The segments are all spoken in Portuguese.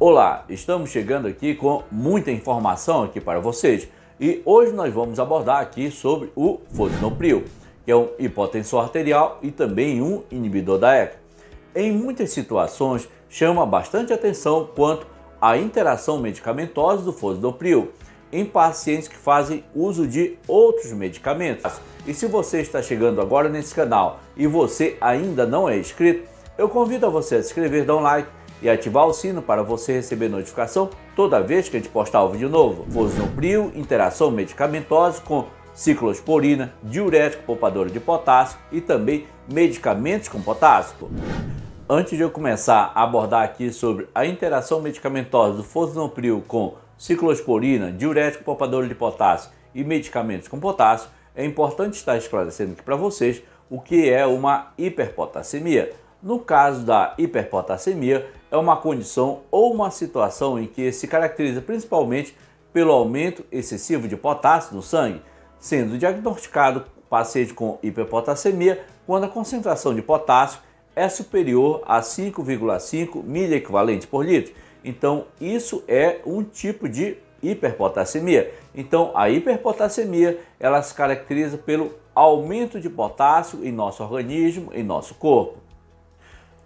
Olá, estamos chegando aqui com muita informação aqui para vocês e hoje nós vamos abordar aqui sobre o fosinopril, que é um hipotensor arterial e também um inibidor da ECA. Em muitas situações chama bastante atenção quanto à interação medicamentosa do fosinopril em pacientes que fazem uso de outros medicamentos. E se você está chegando agora nesse canal e você ainda não é inscrito, eu convido a você a se inscrever, dar um like e ativar o sino para você receber notificação toda vez que a gente postar um vídeo novo. Fosinopril, interação medicamentosa com ciclosporina, diurético poupador de potássio e também medicamentos com potássio. Antes de eu começar a abordar aqui sobre a interação medicamentosa do fosinopril com ciclosporina, diurético poupador de potássio e medicamentos com potássio, é importante estar esclarecendo aqui para vocês o que é uma hiperpotassemia. No caso da hiperpotassemia, é uma condição ou uma situação em que se caracteriza principalmente pelo aumento excessivo de potássio no sangue, sendo diagnosticado o paciente com hiperpotassemia quando a concentração de potássio é superior a 5,5 miliequivalente por litro então, isso é um tipo de hiperpotassemia. Então, a hiperpotassemia, ela se caracteriza pelo aumento de potássio em nosso organismo, em nosso corpo.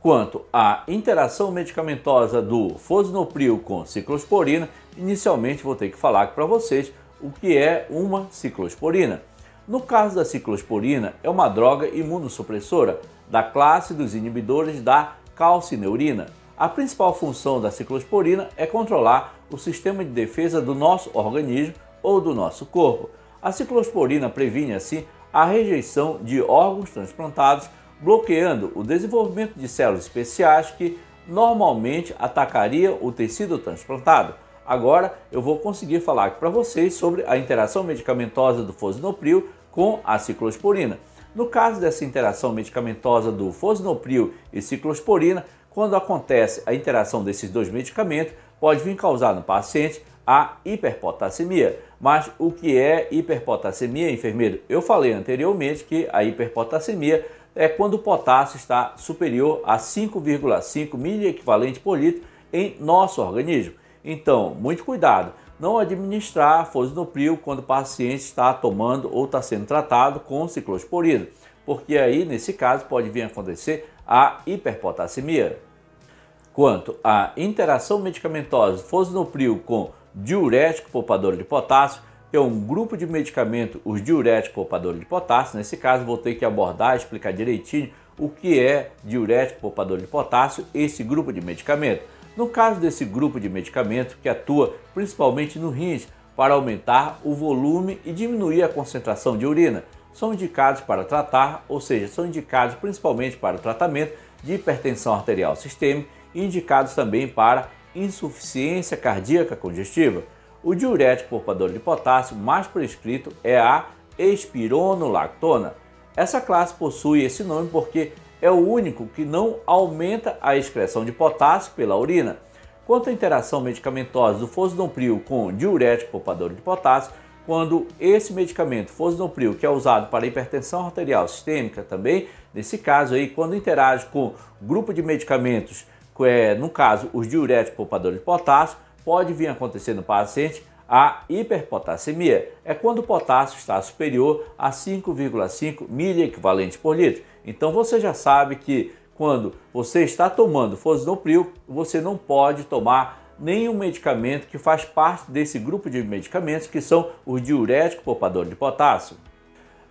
Quanto à interação medicamentosa do fosinopril com ciclosporina, inicialmente vou ter que falar para vocês o que é uma ciclosporina. No caso da ciclosporina, é uma droga imunossupressora da classe dos inibidores da calcineurina. A principal função da ciclosporina é controlar o sistema de defesa do nosso organismo ou do nosso corpo. A ciclosporina previne assim a rejeição de órgãos transplantados, bloqueando o desenvolvimento de células especiais que normalmente atacariam o tecido transplantado. Agora eu vou conseguir falar para vocês sobre a interação medicamentosa do fosinopril com a ciclosporina. No caso dessa interação medicamentosa do fosinopril e ciclosporina, quando acontece a interação desses dois medicamentos, pode vir causar no paciente a hiperpotassemia. Mas o que é hiperpotassemia, enfermeiro? Eu falei anteriormente que a hiperpotassemia é quando o potássio está superior a 5,5 miliequivalente por litro em nosso organismo. Então, muito cuidado, não administrar fosinopril quando o paciente está tomando ou está sendo tratado com ciclosporina, porque aí, nesse caso, pode vir a acontecer a hiperpotassemia. Quanto à interação medicamentosa fosinopril com diurético poupador de potássio, que é um grupo de medicamento, os diuréticos poupadores de potássio. Nesse caso, vou ter que abordar, explicar direitinho o que é diurético poupador de potássio, esse grupo de medicamento. No caso desse grupo de medicamento, que atua principalmente no rins para aumentar o volume e diminuir a concentração de urina, são indicados para tratar, ou seja, são indicados principalmente para o tratamento de hipertensão arterial sistêmica e indicados também para insuficiência cardíaca congestiva. O diurético poupador de potássio mais prescrito é a espironolactona. Essa classe possui esse nome porque é o único que não aumenta a excreção de potássio pela urina. Quanto à interação medicamentosa do fosinopril com diurético poupador de potássio, quando esse medicamento fosinopril, que é usado para hipertensão arterial sistêmica também, nesse caso aí, quando interage com grupo de medicamentos, é, no caso os diuréticos poupadores de potássio, pode vir acontecer no paciente a hiperpotassemia. É quando o potássio está superior a 5,5 miliequivalentes por litro. Então você já sabe que quando você está tomando fosinopril, você não pode tomar nenhum medicamento que faz parte desse grupo de medicamentos que são os diuréticos poupadores de potássio.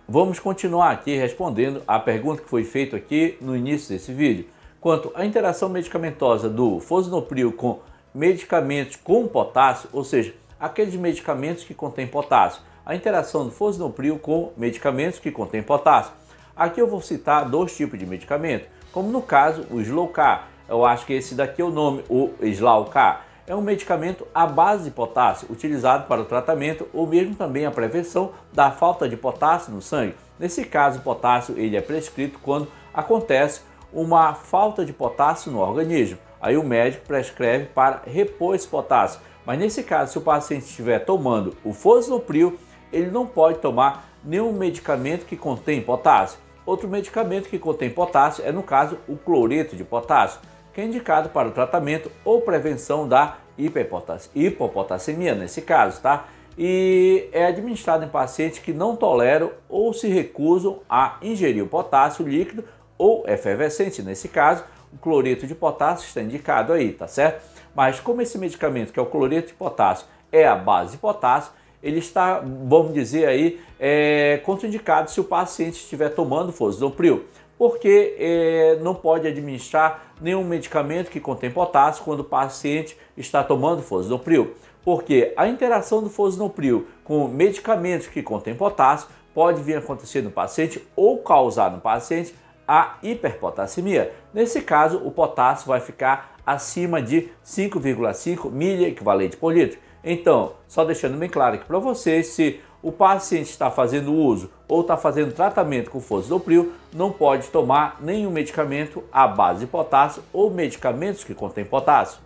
Vamos continuar aqui respondendo a pergunta que foi feita aqui no início desse vídeo. Quanto à interação medicamentosa do fosinopril com medicamentos com potássio, ou seja, aqueles medicamentos que contêm potássio, a interação do fosinopril com medicamentos que contêm potássio. Aqui eu vou citar dois tipos de medicamento, como no caso o Slowcar. Eu acho que esse daqui é o nome, o Slowcar é um medicamento à base de potássio, utilizado para o tratamento ou mesmo também a prevenção da falta de potássio no sangue. Nesse caso, o potássio ele é prescrito quando acontece uma falta de potássio no organismo. Aí o médico prescreve para repor esse potássio. Mas nesse caso, se o paciente estiver tomando o fosinopril, ele não pode tomar nenhum medicamento que contém potássio. Outro medicamento que contém potássio é, no caso, o cloreto de potássio que é indicado para o tratamento ou prevenção da hipopotassemia, nesse caso, tá? E é administrado em pacientes que não toleram ou se recusam a ingerir o potássio líquido ou efervescente, nesse caso, o cloreto de potássio está indicado aí, tá certo? Mas como esse medicamento, que é o cloreto de potássio, é a base de potássio, ele está, vamos dizer aí, é, contraindicado se o paciente estiver tomando fosdopril, porque é, não pode administrar nenhum medicamento que contém potássio quando o paciente está tomando fosdopril, porque a interação do fosdopril com medicamentos que contêm potássio pode vir a acontecer no paciente ou causar no paciente a hiperpotassemia. Nesse caso, o potássio vai ficar acima de 5,5 milha equivalente por litro. Então, só deixando bem claro aqui para vocês, se o paciente está fazendo uso ou está fazendo tratamento com fosdopril, não pode tomar nenhum medicamento à base de potássio ou medicamentos que contêm potássio.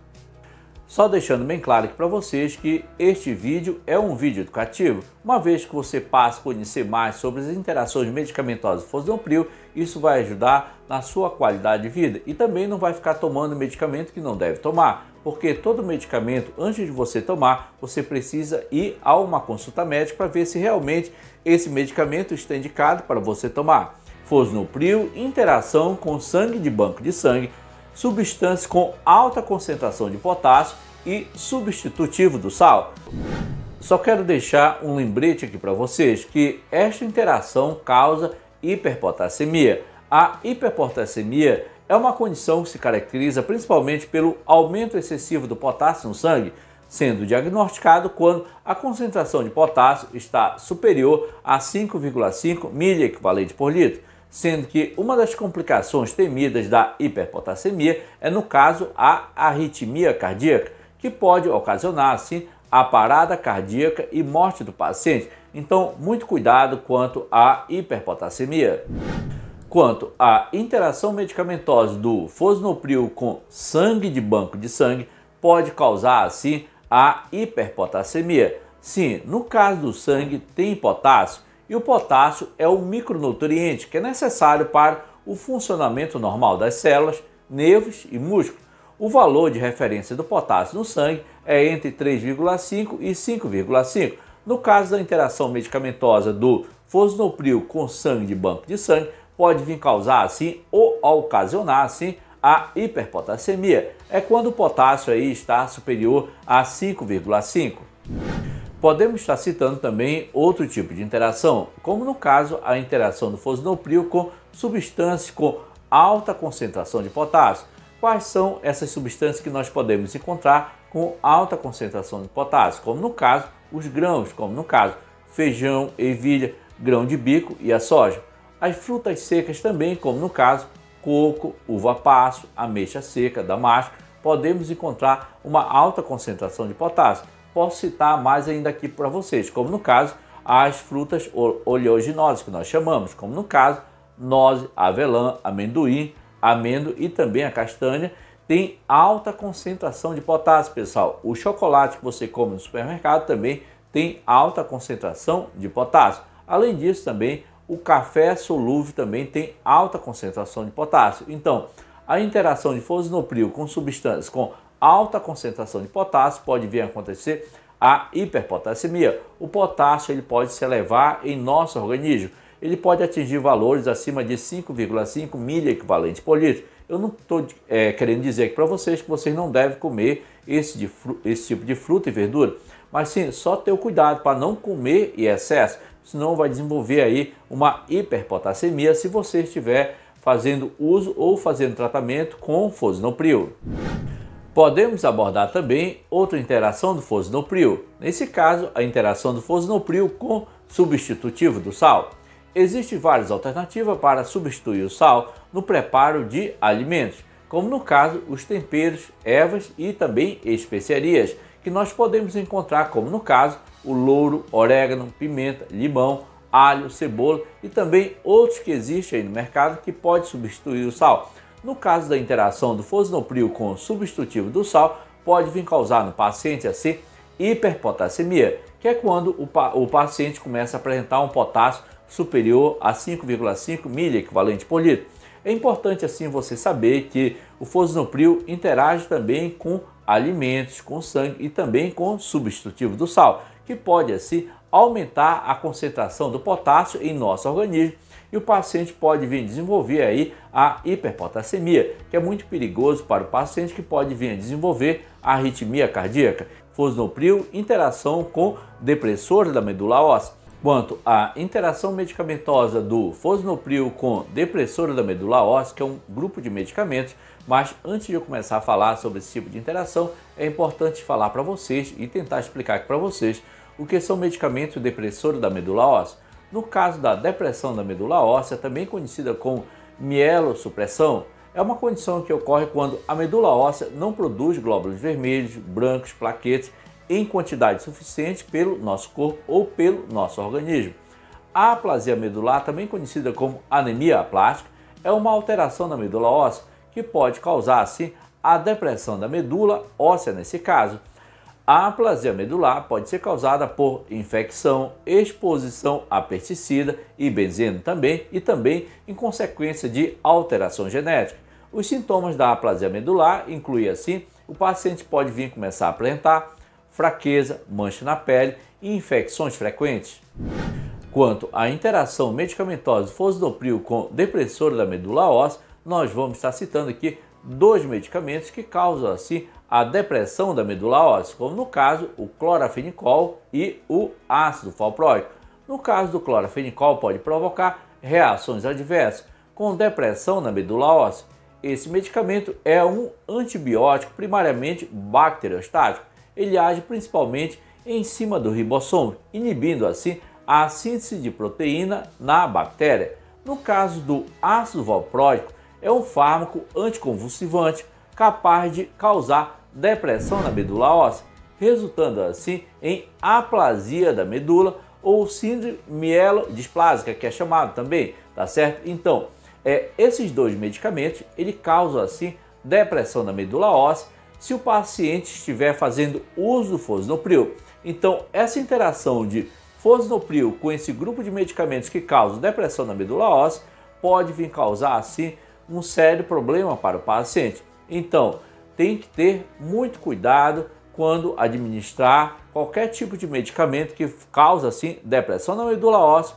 Só deixando bem claro aqui para vocês que este vídeo é um vídeo educativo, uma vez que você passa a conhecer mais sobre as interações medicamentosas do fosdopril, isso vai ajudar na sua qualidade de vida e também não vai ficar tomando medicamento que não deve tomar, porque todo medicamento, antes de você tomar, você precisa ir a uma consulta médica para ver se realmente esse medicamento está indicado para você tomar. Fosdopril, interação com sangue de banco de sangue, substâncias com alta concentração de potássio e substitutivo do sal. Só quero deixar um lembrete aqui para vocês que esta interação causa hiperpotassemia. A hiperpotassemia é uma condição que se caracteriza principalmente pelo aumento excessivo do potássio no sangue, sendo diagnosticado quando a concentração de potássio está superior a 5,5 miliequivalente por litro sendo que uma das complicações temidas da hiperpotassemia é, no caso, a arritmia cardíaca, que pode ocasionar, assim, a parada cardíaca e morte do paciente. Então, muito cuidado quanto à hiperpotassemia. Quanto à interação medicamentosa do fosnopril com sangue de banco de sangue, pode causar, assim, a hiperpotassemia. Sim, no caso do sangue tem potássio, e o potássio é o micronutriente que é necessário para o funcionamento normal das células, nervos e músculos. O valor de referência do potássio no sangue é entre 3,5 e 5,5. No caso da interação medicamentosa do fosnopril com sangue de banco de sangue, pode vir causar assim ou ocasionar assim a hiperpotassemia. É quando o potássio aí está superior a 5,5. Podemos estar citando também outro tipo de interação, como no caso a interação do fosinopril com substâncias com alta concentração de potássio. Quais são essas substâncias que nós podemos encontrar com alta concentração de potássio? Como no caso, os grãos, como no caso, feijão, ervilha, grão de bico e a soja. As frutas secas também, como no caso, coco, uva passo, ameixa seca, damasco, podemos encontrar uma alta concentração de potássio posso citar mais ainda aqui para vocês, como no caso as frutas oleaginosas que nós chamamos, como no caso noz, avelã, amendoim, amêndoa e também a castanha, tem alta concentração de potássio, pessoal. O chocolate que você come no supermercado também tem alta concentração de potássio. Além disso, também o café solúvel também tem alta concentração de potássio. Então, a interação de fosinopril com substâncias com alta concentração de potássio pode vir a acontecer a hiperpotassemia. O potássio ele pode se elevar em nosso organismo. Ele pode atingir valores acima de 5,5 milha equivalente por litro. Eu não estou é, querendo dizer para vocês que vocês não devem comer esse, de, esse tipo de fruta e verdura, mas sim só ter o cuidado para não comer em excesso, senão vai desenvolver aí uma hiperpotassemia se você estiver fazendo uso ou fazendo tratamento com fosinopril. Podemos abordar também outra interação do fosinopril, nesse caso a interação do fosinopril com substitutivo do sal. Existem várias alternativas para substituir o sal no preparo de alimentos, como no caso os temperos, ervas e também especiarias, que nós podemos encontrar, como no caso o louro, orégano, pimenta, limão, alho, cebola e também outros que existem no mercado que pode substituir o sal. No caso da interação do fosinopril com o substitutivo do sal, pode vir causar no paciente assim hiperpotassemia, que é quando o, pa o paciente começa a apresentar um potássio superior a 5,5 milha equivalente por litro. É importante assim você saber que o fosinopril interage também com alimentos, com sangue e também com substitutivo do sal, que pode assim aumentar a concentração do potássio em nosso organismo e o paciente pode vir desenvolver aí a hiperpotassemia, que é muito perigoso para o paciente que pode vir desenvolver a arritmia cardíaca. Fosinopril, interação com depressores da medula óssea. Quanto à interação medicamentosa do fosinopril com depressores da medula óssea, que é um grupo de medicamentos, mas antes de eu começar a falar sobre esse tipo de interação, é importante falar para vocês e tentar explicar para vocês o que são medicamentos depressores da medula óssea. No caso da depressão da medula óssea, também conhecida como mielossupressão, é uma condição que ocorre quando a medula óssea não produz glóbulos vermelhos, brancos, plaquetes em quantidade suficiente pelo nosso corpo ou pelo nosso organismo. A aplasia medular, também conhecida como anemia aplástica, é uma alteração da medula óssea que pode causar assim a depressão da medula óssea nesse caso. A aplasia medular pode ser causada por infecção, exposição a pesticida e benzeno também e também em consequência de alteração genética. Os sintomas da aplasia medular incluem assim, o paciente pode vir começar a apresentar fraqueza, mancha na pele e infecções frequentes. Quanto à interação medicamentosa do fosinopril com depressor da medula óssea, nós vamos estar citando aqui dois medicamentos que causam assim a depressão da medula óssea, como no caso o clorafenicol e o ácido valproico. No caso do clorafenicol pode provocar reações adversas, com depressão na medula óssea. Esse medicamento é um antibiótico primariamente bacteriostático. Ele age principalmente em cima do ribossomo, inibindo assim a síntese de proteína na bactéria. No caso do ácido valproico, é um fármaco anticonvulsivante capaz de causar depressão na medula óssea, resultando assim em aplasia da medula ou síndrome mielodisplásica, que é chamado também, tá certo? Então, é, esses dois medicamentos, ele causam assim depressão na medula óssea se o paciente estiver fazendo uso do fosinopril. Então, essa interação de fosinopril com esse grupo de medicamentos que causam depressão na medula óssea pode vir causar assim um sério problema para o paciente. Então, tem que ter muito cuidado quando administrar qualquer tipo de medicamento que causa assim depressão. Na medula óssea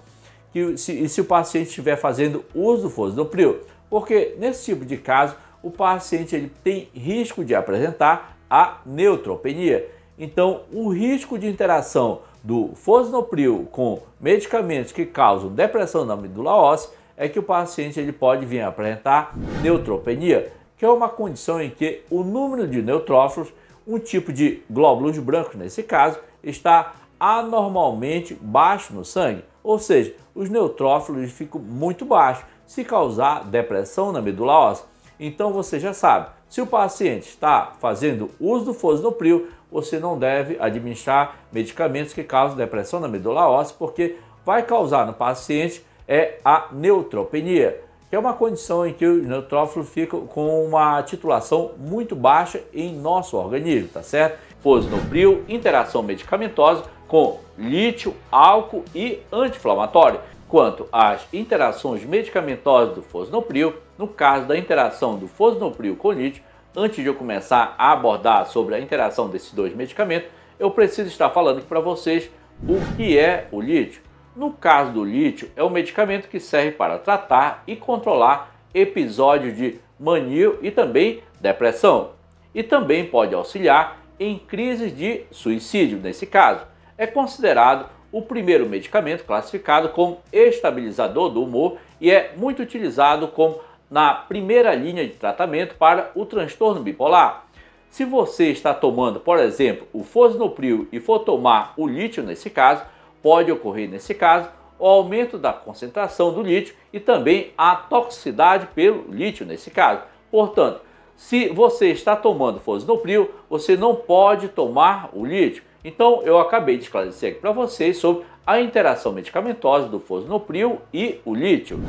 que se, e se o paciente estiver fazendo uso do fosinopril, porque nesse tipo de caso o paciente ele tem risco de apresentar a neutropenia. Então, o risco de interação do fosinopril com medicamentos que causam depressão na medula óssea é que o paciente ele pode vir a apresentar neutropenia, que é uma condição em que o número de neutrófilos, um tipo de glóbulos brancos nesse caso, está anormalmente baixo no sangue, ou seja, os neutrófilos ficam muito baixos, se causar depressão na medula óssea. Então você já sabe, se o paciente está fazendo uso do fosinopril, você não deve administrar medicamentos que causam depressão na medula óssea, porque vai causar no paciente é a neutropenia, que é uma condição em que os neutrófilos ficam com uma titulação muito baixa em nosso organismo, tá certo? Fosinopril, interação medicamentosa com lítio, álcool e anti-inflamatório. Quanto às interações medicamentosas do fosinopril, no caso da interação do fosinopril com lítio, antes de eu começar a abordar sobre a interação desses dois medicamentos, eu preciso estar falando para vocês o que é o lítio. No caso do lítio, é um medicamento que serve para tratar e controlar episódios de mania e também depressão. E também pode auxiliar em crises de suicídio, nesse caso. É considerado o primeiro medicamento classificado como estabilizador do humor e é muito utilizado como na primeira linha de tratamento para o transtorno bipolar. Se você está tomando, por exemplo, o fosinopril e for tomar o lítio nesse caso, pode ocorrer nesse caso o aumento da concentração do lítio e também a toxicidade pelo lítio nesse caso. Portanto, se você está tomando fosinopril, você não pode tomar o lítio. Então, eu acabei de esclarecer aqui para vocês sobre a interação medicamentosa do fosinopril e o lítio.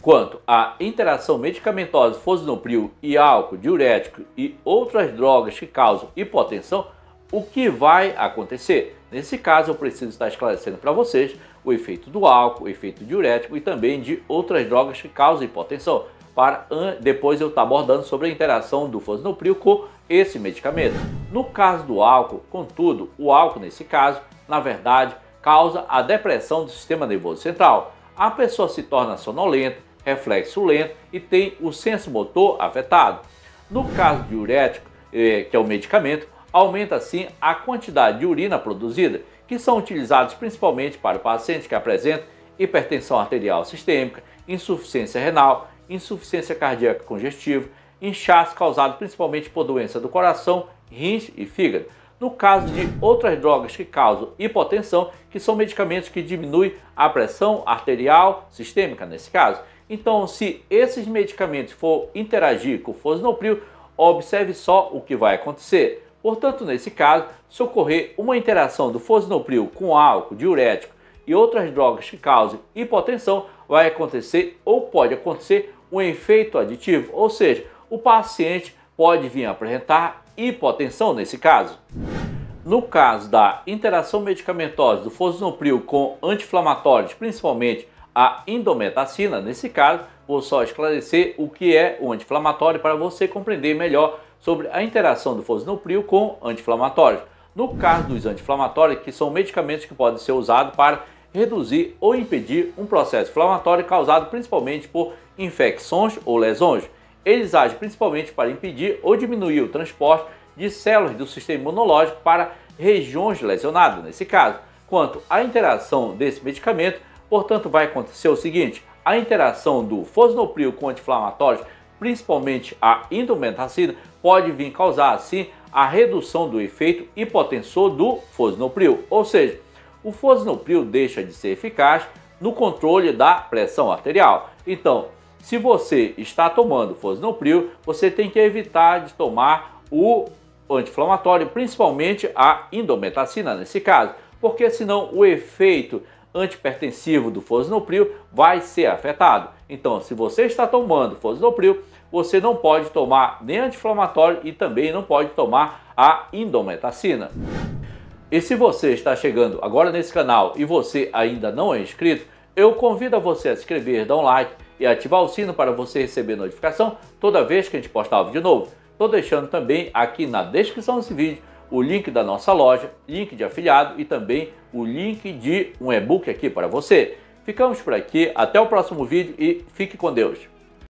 Quanto à interação medicamentosa fosinopril e álcool, diurético e outras drogas que causam hipotensão, o que vai acontecer? Nesse caso, eu preciso estar esclarecendo para vocês o efeito do álcool, o efeito diurético e também de outras drogas que causam hipotensão. para depois eu estar abordando sobre a interação do fosinopril com esse medicamento. No caso do álcool, contudo, o álcool nesse caso, na verdade, causa a depressão do sistema nervoso central. A pessoa se torna sonolenta, reflexo lento e tem o senso motor afetado. No caso diurético, eh, que é o medicamento, aumenta assim a quantidade de urina produzida, que são utilizados principalmente para pacientes que apresentam hipertensão arterial sistêmica, insuficiência renal, insuficiência cardíaca congestiva, inchaço causado principalmente por doença do coração, rins e fígado. No caso de outras drogas que causam hipotensão, que são medicamentos que diminuem a pressão arterial sistêmica nesse caso. Então, se esses medicamentos for interagir com o fosinopril, observe só o que vai acontecer. Portanto, nesse caso, se ocorrer uma interação do fosinopril com álcool, diurético e outras drogas que causem hipotensão, vai acontecer ou pode acontecer um efeito aditivo, ou seja, o paciente pode vir a apresentar hipotensão nesse caso. No caso da interação medicamentosa do fosinopril com anti-inflamatórios, principalmente a indometacina, nesse caso, vou só esclarecer o que é o anti-inflamatório para você compreender melhor sobre a interação do fosinopril com anti-inflamatórios. No caso dos anti-inflamatórios, que são medicamentos que podem ser usados para reduzir ou impedir um processo inflamatório causado principalmente por infecções ou lesões. Eles agem principalmente para impedir ou diminuir o transporte de células do sistema imunológico para regiões lesionadas, nesse caso. Quanto à interação desse medicamento, portanto, vai acontecer o seguinte: a interação do fosinopril com anti-inflamatórios, principalmente a indometacina, pode vir causar assim a redução do efeito hipotensor do fosinopril, ou seja, o fosinopril deixa de ser eficaz no controle da pressão arterial. Então, se você está tomando fosinopril, você tem que evitar de tomar o anti-inflamatório, principalmente a indometacina nesse caso, porque senão o efeito antipertensivo do fosinopril vai ser afetado. Então, se você está tomando fosinopril, você não pode tomar nem anti-inflamatório e também não pode tomar a indometacina. E se você está chegando agora nesse canal e você ainda não é inscrito, eu convido a você a se inscrever, dar um like e ativar o sino para você receber notificação toda vez que a gente postar um vídeo novo. Estou deixando também aqui na descrição desse vídeo o link da nossa loja, link de afiliado e também o link de um e-book aqui para você. Ficamos por aqui, até o próximo vídeo e fique com Deus.